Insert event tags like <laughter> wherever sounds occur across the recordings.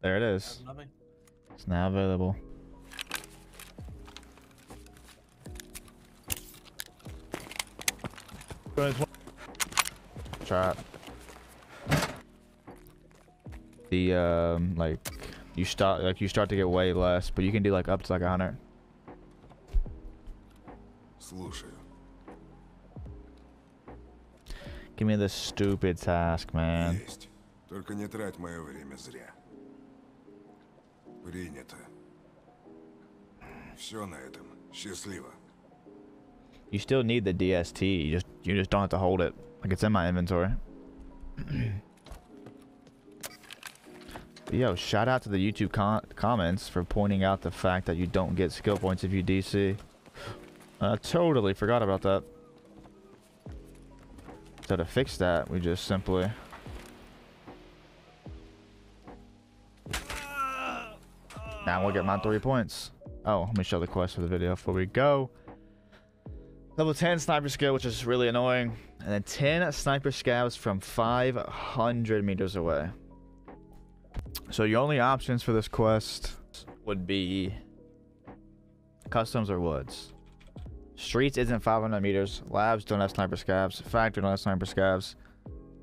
There it is. Nothing. It's now available. Try it. The um like you start like you start to get way less, but you can do like up to like a hundred. Слушаю. Give me this stupid task, man. Есть. Только не трать мое время зря. Принято. Все на этом. Счастливо. You still need the DSP. You just you just don't have to hold it. Like it's in my inventory. Yo, shout out to the YouTube comments for pointing out the fact that you don't get skill points if you DC. I totally forgot about that. So to fix that, we just simply Now we'll get my three points. Oh, let me show the quest for the video before we go. Level 10 sniper skill, which is really annoying. And then 10 sniper scavs from 500 meters away. So your only options for this quest would be customs or woods. Streets isn't 500 meters. Labs don't have sniper scavs. Factory don't have sniper scavs.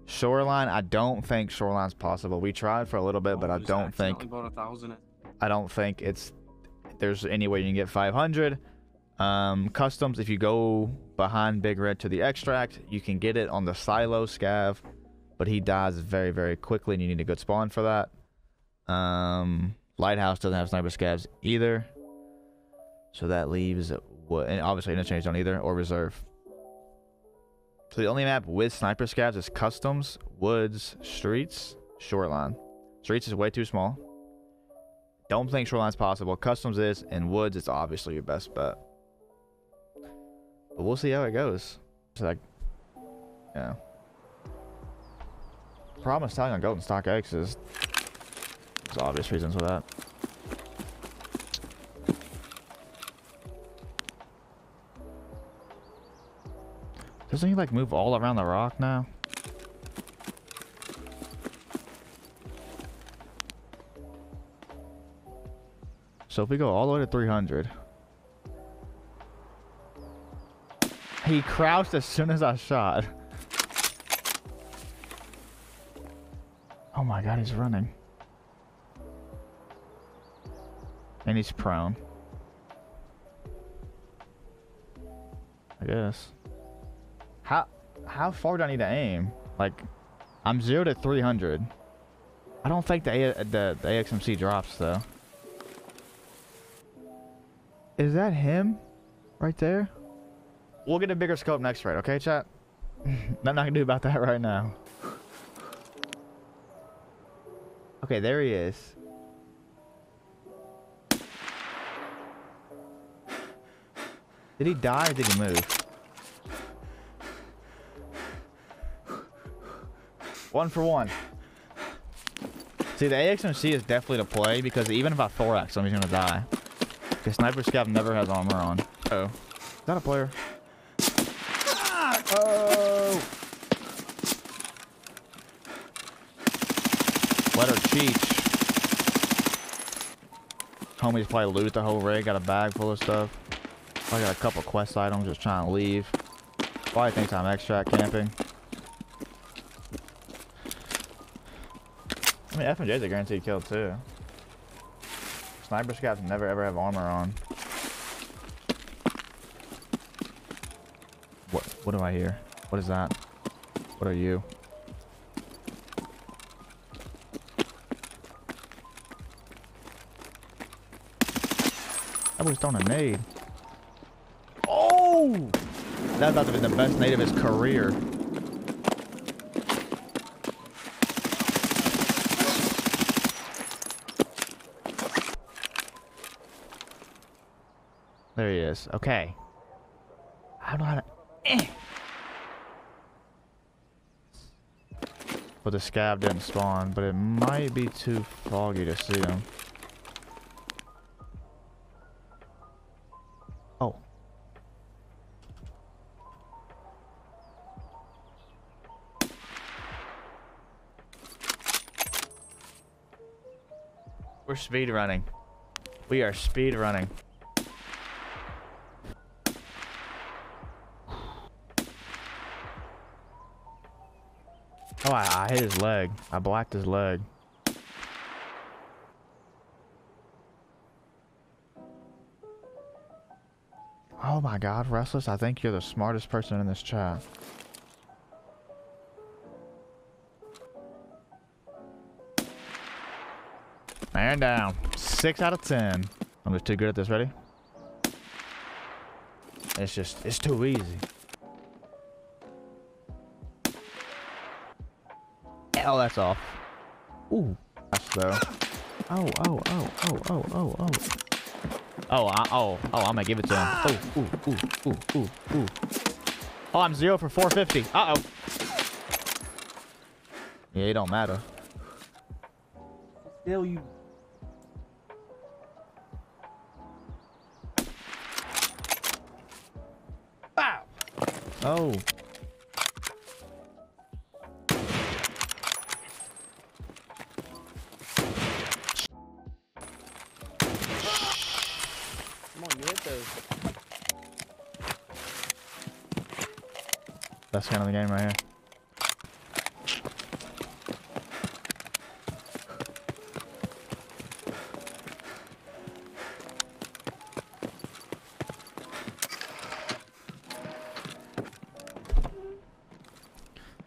Shoreline, I don't think shoreline's possible. We tried for a little bit, but I don't think I don't think it's there's any way you can get 500. Um, customs, if you go behind Big Red to the extract, you can get it on the silo scav, but he dies very, very quickly, and you need a good spawn for that. Um, Lighthouse doesn't have sniper scavs either, so that leaves what, and obviously interchange don't either, or reserve. So the only map with sniper scavs is customs, woods, streets, shoreline. Streets is way too small. Don't think Shoreline's possible. Customs is, and Woods is obviously your best bet. But we'll see how it goes. It's like, yeah. Problem is telling on Golden Stock X is there's obvious reasons for that. Doesn't he like move all around the rock now? So if we go all the way to 300. He crouched as soon as I shot. Oh my god, he's running. And he's prone. I guess. How how far do I need to aim? Like, I'm 0 to 300. I don't think the, A the, the AXMC drops though. Is that him? Right there? We'll get a bigger scope next raid, okay, chat? I'm not gonna do about that right now. Okay, there he is. Did he die or did he move? One for one. See, the AXMC is definitely to play because even if I thorax him, he's gonna die. Okay, Sniper Scav never has armor on. oh. Is that a player? Ah! Oh! Let her cheat. Homies probably looted the whole rig, got a bag full of stuff. I got a couple quest items, just trying to leave. Probably thinks I'm extract camping. I mean, FMJ's a guaranteed kill too. Sniper scouts never ever have armor on. What what do I hear? What is that? What are you? I was throwing a nade. Oh! That's about to be the best nade of his career. There he is. Okay. I don't know how to. Eh. But the scav didn't spawn, but it might be too foggy to see him. Oh. We're speed running. We are speed running. Oh, I, I hit his leg. I blacked his leg. Oh my god, Restless, I think you're the smartest person in this chat. Man down. Six out of ten. I'm just too good at this. Ready? It's just, it's too easy. Oh, that's off. Ooh, that's though. Oh, oh, oh, oh, oh, oh, oh. Oh, I, oh, oh, I'm gonna give it to him. Oh, ooh, ooh, ooh, ooh, ooh. Oh, I'm zero for 450. Uh oh. Yeah, it don't matter. Still you. Bow. Oh. those. That's kind of the game right here.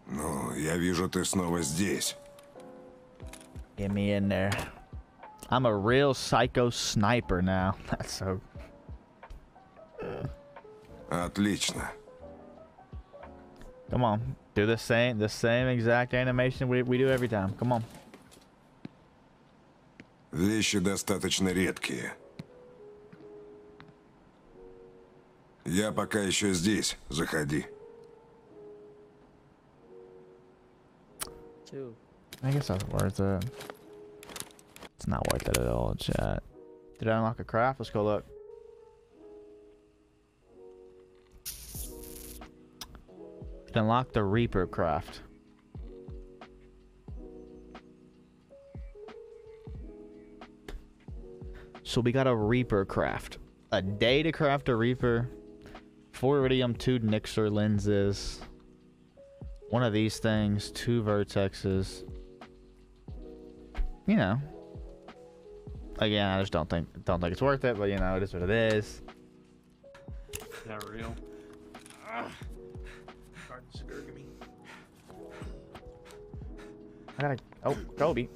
Ну, я вижу, ты снова здесь. Get me in there. I'm a real psycho sniper now. <laughs> That's so. Отлично. Come on, do the same, the same exact animation we we do every time. Come on. Вещи достаточно редкие. Я пока еще здесь. Заходи. Two. I guess that's worth it. It's not worth it at all, chat. Did I unlock a craft? Let's go look. Did unlock the Reaper craft. So we got a Reaper craft. A day to craft a Reaper. Four iridium, two Nixxor lenses. One of these things, two vertexes. You know. Again, I just don't think don't think it's worth it, but you know, it is what it is. Is that real? I gotta oh, Kobe.